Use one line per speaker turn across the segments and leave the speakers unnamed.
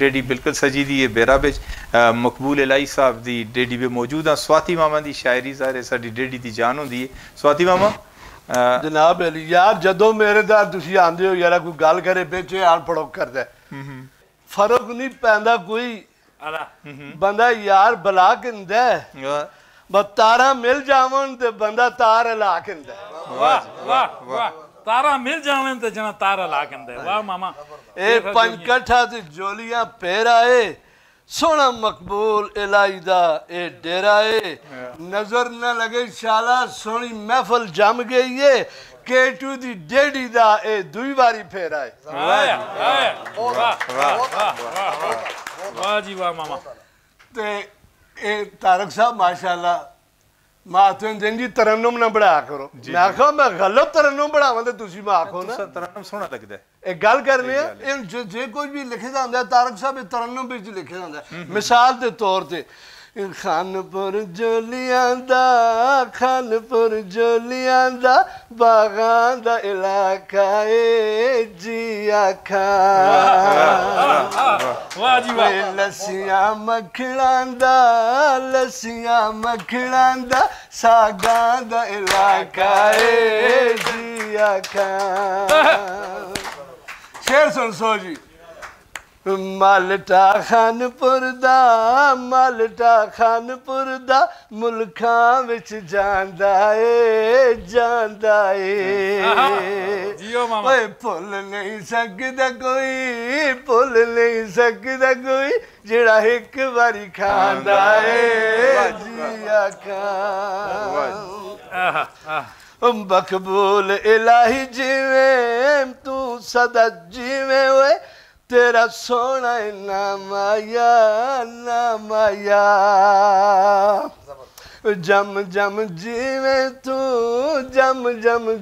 Daddy ਬਿਲਕੁਲ ਸਜੀ ਦੀ ਇਹ ਬੇਰਾ ਵਿੱਚ ਮਕਬੂਲ ਇਲਾਈ ਸਾਹਿਬ ਦੀ ਡੇਡੀ ਵੀ ਮੌਜੂਦ ਆ। ਸਵਾਤੀ ਮਾਮਾ ਦੀ ਸ਼ਾਇਰੀ ਸਾਰੇ ਸਾਡੀ ਡੇਡੀ ਦੀ ਜਾਨ ਹੁੰਦੀ ਹੈ ਸਵਾਤੀ ਮਾਮਾ
ਜਨਾਬ ਅਲੀ ਯਾਰ ਜਦੋਂ ਮੇਰੇ ਦਾ ਤੁਸੀਂ ਆਂਦੇ ਹੋ ਯਾਰਾ ਕੋਈ ਗੱਲ ਕਰੇ ਵਿੱਚ ਹਾਲ ਫੜੋਕ ਕਰਦਾ। ਫ਼ਰਕ ਨਹੀਂ ਪੈਂਦਾ ਕੋਈ। ਬੰਦਾ ਯਾਰ ਬਲਾ ਕਿੰਦਾ
ਵਾਹ,
ਬਸ ਤਾਰਾ ਮਿਲ ਜਾਵਣ ਤੇ ਬੰਦਾ ਤਾਰ ਹਿਲਾ ਕਿੰਦਾ
ਵਾਹ ਵਾਹ ਵਾਹ। ਤਾਰਾ ਮਿਲ ਜਾਵਣ ਤੇ ਜਣਾ ਤਾਰਾ ਲਾ ਕੰਦੇ ਵਾਹ ਮਾਮਾ।
ਇਹ ਪੰਜ ਕਠਾ ਤੇ ਜੋਲੀਆਂ ਫੇਰਾ ਏ ਸੋਹਣਾ ਮਕਬੂਲ ਇਲਾਈ ਦਾ ਇਹ ਡੇਰਾ ਏ। ਨਜ਼ਰ ਨਾ ਲਗੇ ਸ਼ਾਲਾ ਸੋਹਣੀ ਮਹਿਫਲ ਜਮ ਗਈ ਏ। ਕੇਟੂ ਦੀ ਡੇਡੀ ਦਾ ਇਹ ਦੂਈ ਵਾਰੀ ਫੇਰਾ ਏ
ਆਇਆ ਆਇਆ। ਵਾਹ ਵਾਹ ਵਾਹ ਵਾਹ। ਵਾਹ ਜੀ ਵਾਹ ਮਾਮਾ।
ਤੇ ਇਹ ਤਾਰਕ ਸਾਹਿਬ ਮਾਸ਼ਾਅੱਲਾ ਦਿਨ ਜੀ ਤਰਨਮ ਨਾ ਬੜਾ ਕਰੋ। ਮੈਂ ਆਖਾਂ ਮੈਂ ਗਲਤ ਤਰਨਮ ਬੜਾਵਾਂ ਤੇ ਤੁਸੀਂ ਮੈਂ ਆਖੋ ਨਾ।
ਤੁਸਾਂ ਤਰਨਮ ਸੋਹਣਾ ਲੱਗਦਾ।
ਇਹ ਗੱਲ ਕਰਨੀ ਆ ਇਹ ਜੇ- ਕੋਈ ਵੀ ਲਿਖਦਾ ਹੁੰਦਾ ਤਾਰਕ ਸਾਹਿਬ ਇਹ ਤਰਨਮ ਵਿੱਚ ਲਿਖਿਆ ਹੁੰਦਾ ਮਿਸਾਲ ਦੇ ਤੌਰ ਤੇ ਖਾਨਪੁਰ ਜੋਲੀਆਂ ਦਾ ਖਾਨਪੁਰ ਜੋਲੀਆਂ ਦਾ ਬਾਗਾਂ ਦਾ ਇਲਾਕਾ ਏ ਜੀ ਆਖਾਂ।
ਵਾਹ ਜੀ ਵਾਹ।
ਲੱਸੀਆਂ ਮੱਖਣਾਂ ਦਾ ਲੱਸੀਆਂ ਮੱਖਣਾਂ ਦਾ ਸਾਗਾਂ ਦਾ ਇਲਾਕਾ ਏ ਜੀ مال ٽا کانپر مال ٽا کانپر ملکان وچ جا اي
جل نه
سگهندي پل نئي سگهندي جهڙا هڪ باري کان جيا کا بڪبول الاهي جو تون سدا جو
ਆਹਾ ਆਹ
ਓ ਮਕਬੂਲ ਇਲਾਹੀ ਜਿਵੇਂ ਤੂੰ ਸਦਾ ਜਿਵੇਂ ਓਏ ਤੇਰਾ ਸੋਹਣਾ ਨਾਮ ਆਇਆ ਨਾਮ ਆਇਆ ਜਮ ਜਮ ਜਿਵੇਂ ਤੂੰ ਜਮ ਜਮ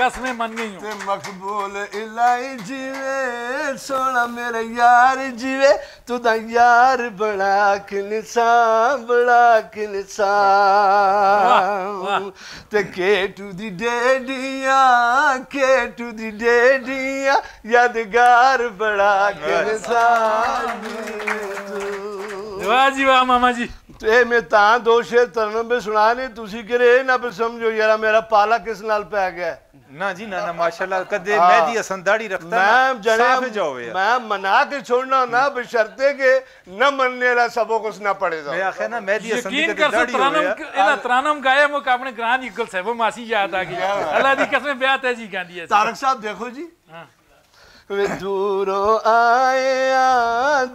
ਕਸਮੇ ਮੰਨ ਗਈ ਹੂੰ
ਤੇ ਮਕਬੂਲ ਇਲਾਈ ਜੀਵੇ ਸੋਹਣਾ ਮੇਰਾ ਯਾਰ ਜੀਵੇ ਤੂੰ ਤਾਂ ਯਾਰ ਬਣਾ ਕੇ ਨਿਸਾਨ ਬਣਾ ਕੇ ਨਿਸਾਨ। ਤੇ ਕੇਟੂ ਦੀ ਡੇਡੀਆਂ ਕੇਟੂ ਦੀ ਡੇਡੀਆਂ ਯਾਦਗਾਰ ਕੇ ਜੀਵੇ ਤੂੰ
ਵਾਹ ਜੀ ਵਾਹ ਮਾਮਾ ਜੀ।
ਤੇ ਮੈਂ ਤਾਂ ਦੋ ਸ਼ੇਰ ਤਰਨਬੇ ਸੁਣਾਣੇ ਤੁਸੀਂ ਕਿਰੇ ਨਾ ਵੀ ਸਮਝੋ ਯਾਰਾ ਮੇਰਾ ਪਾਲਾ ਕਿਸ ਨਾਲ ਪੈ ਗਿਆ?
ਨਾ ਜੀ ਨਾ ਨਾ ਮਾਸ਼ਾਅੱਲਾ ਕਦੇ
ਹਾਂ।
ਮਹਿਦੀ ਹਸਨ ਦਾੜੀ ਰੱਖਦਾ
मैं जने
साफ जाओ यार
मैं मना के छोड़ना ना बशर्ते के न मनने वाला सबक कुछ ना पड़ेगा
ਮੈਂ ਆਖਿਆ ਨਾ ਮਹਿਦੀ ਹਸਨ ਦੀ
ਯਕੀਨ
ਕਦੇ
ਕਰ ਸੋ
ਦਾੜੀ ਹੋਵੇ
ਤਰਾਨਮ
ਯਾਰ।
ਇਹਦਾ ਤਰਾਨਮ ਗਾਇਆ ਮੁਕ ਆਪਣੇ ਗ੍ਰਾਂ ਦੀ ਗੁਲ ਸਾਹਿਬ ਮਾਸੀ ਯਾਦ ਆ ਗਈ ਅੱਲਾ ਦੀ ਕਸਮ ਵਿਆਹ ਤੇ ਜੀ ਗਾਂਦੀ ਹੈ
तारक साहब देखो जी
हाँ।
वे दूरों आया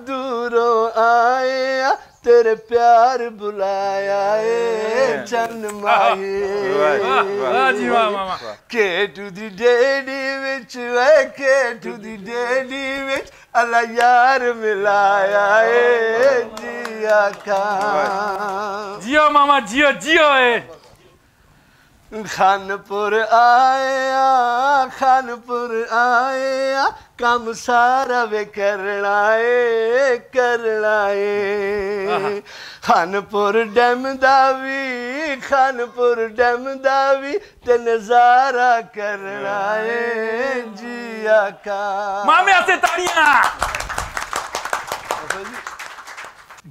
दूरों आया तेरे प्यार बुलाया ए चन
माई मामा के
दी डेडी विच वे के टू दी डेडी विच अला यार मिलाया ए जिया खान।
जियो मामा जियो जियो ए
खानपुर आया खानपुर आया ਕੰਮ ਸਾਰਾ ਵੇ ਕਰਨਾ ਏ ਕਰਨਾ ਏ ਖਾਨਪੁਰ ਡੈਮ ਦਾ ਵੀ ਖਾਨਪੁਰ ਡੈਮ ਦਾ ਵੀ ਤੇ ਨਜ਼ਾਰਾ ਕਰਨਾ ਏ ਜੀ ਆਕਾ
ਮਾਮੇ ਆਸੇ ਤਾੜੀਆਂ।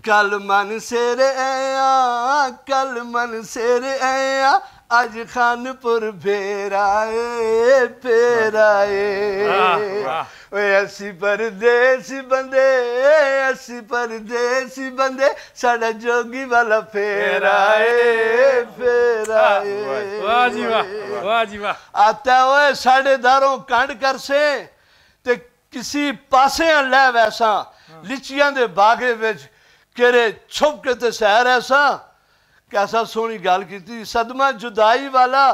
ਕਲ ਮਨ ਸਿਰ ਆਇਆ ਕਲ ਮਨ ਸਿਰ ਆਇਆ ਅੱਜ ਖਾਨਪੁਰ ਫੇਰਾਏ ਫੇਰਾਏ। ਓਏ ਅਸੀਂ ਪਰਦੇਸੀ ਬੰਦੇ ਅਸੀਂ ਪਰਦੇਸੀ ਬੰਦੇ ਸਾਡਾ ਜੋਗੀ ਵਾਲਾ ਫੇਰਾਏ ਫੇਰਾਏ
ਵਾਹ ਜੀ ਵਾਹ ਵਾਹ ਜੀ ਵਾਹ।
ਆਤਾ ਓਏ ਸਾਡੇ ਦਾਰੋਂ ਕੰਡ ਕਰਸੇ ਤੇ ਕਿਸੇ ਪਾਸੇ ਲੈ ਵੈਸਾ ਲਿਚੀਆਂ ਦੇ ਬਾਗੇ ਵਿੱਚ ਕਿਰੇ ਛੁਪ ਕੇ ਤੇ ਸਹਿਰ ਐਸਾ ਕੈਸਾ ਸੋਹਣੀ ਗੱਲ ਕੀਤੀ। ਸਦਮਾ ਜੁਦਾਈ ਵਾਲਾ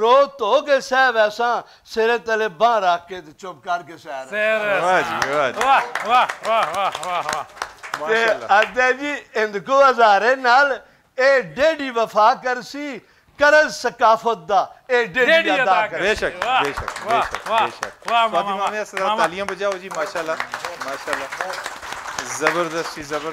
ਰੋ ਧੋ ਕੇ ਸਹਿ ਵੈਸਾ ਸਿਰੇ ਤਲੇ ਬਾਹ ਰੱਖ ਕੇ ਤੇ ਚੁੱਪ ਕਰਕੇ ਸਹਿ
ਰਿਹਾ।
ਵਾਹ ਜੀ ਵਾਹ ਜੀ।
ਵਾਹ ਵਾਹ ਵਾਹ ਵਾਹ ਵਾਹ
ਮਾਸ਼ਾਅੱਲਾ।
ਅੱਦੇ ਜੀ ਇੰਦਕੋ ਹਜ਼ਾਰੇ ਨਾਲ ਇਹ ਡੇਢੀ ਵਫਾ ਕਰਸੀ ਕਰਜ਼ ਸਕਾਫਤ ਦਾ ਇਹ
ਡੇਢੀ
ਅਦਾ ਕਰ
ਬੇਸ਼ੱਕ
ਬੇਸ਼ੱਕ
ਬੇਸ਼ੱਕ
ਬੇਸ਼ੱਕ। ਵਾਹ
ਮਾਮਾ
ਮਾਮਾ ਤਾਲੀਆਂ ਵਜਾਓ ਜੀ ਮਾਸ਼ਾਅੱਲਾ ਮਾਸ਼ਾਅੱਲਾ। ਜ਼ਬਰਦਸਤ ਜ਼ਬਰਦਸਤ।